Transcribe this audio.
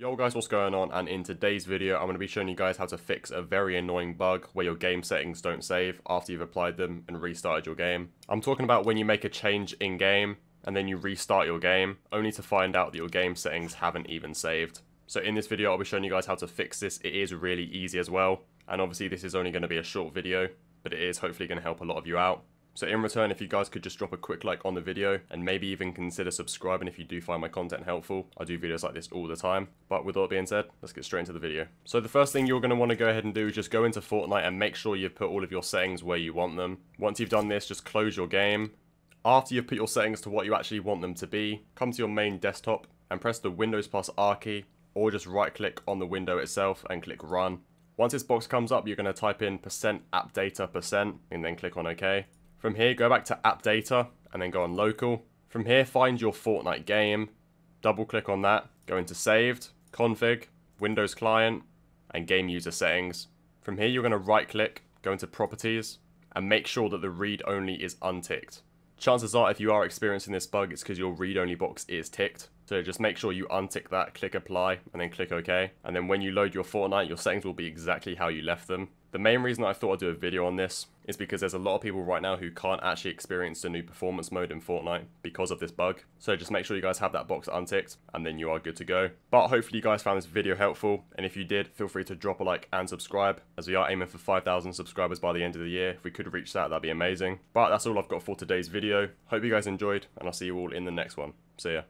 Yo guys, what's going on? And in today's video, I'm going to be showing you guys how to fix a very annoying bug where your game settings don't save after you've applied them and restarted your game. I'm talking about when you make a change in game and then you restart your game, only to find out that your game settings haven't even saved. So in this video, I'll be showing you guys how to fix this. It is really easy as well. And obviously this is only going to be a short video, but it is hopefully going to help a lot of you out. So in return, if you guys could just drop a quick like on the video and maybe even consider subscribing if you do find my content helpful. I do videos like this all the time. But with all that being said, let's get straight into the video. So the first thing you're going to want to go ahead and do is just go into Fortnite and make sure you've put all of your settings where you want them. Once you've done this, just close your game. After you've put your settings to what you actually want them to be, come to your main desktop and press the Windows plus R key or just right click on the window itself and click run. Once this box comes up, you're going to type in percent app data percent and then click on OK. From here, go back to app data and then go on local. From here, find your Fortnite game, double click on that, go into saved, config, Windows client, and game user settings. From here, you're going to right click, go into properties, and make sure that the read only is unticked. Chances are if you are experiencing this bug, it's because your read only box is ticked. So just make sure you untick that, click apply, and then click OK. And then when you load your Fortnite, your settings will be exactly how you left them. The main reason I thought I'd do a video on this is because there's a lot of people right now who can't actually experience the new performance mode in Fortnite because of this bug. So just make sure you guys have that box unticked and then you are good to go. But hopefully you guys found this video helpful and if you did, feel free to drop a like and subscribe as we are aiming for 5,000 subscribers by the end of the year. If we could reach that, that'd be amazing. But that's all I've got for today's video. Hope you guys enjoyed and I'll see you all in the next one. See ya.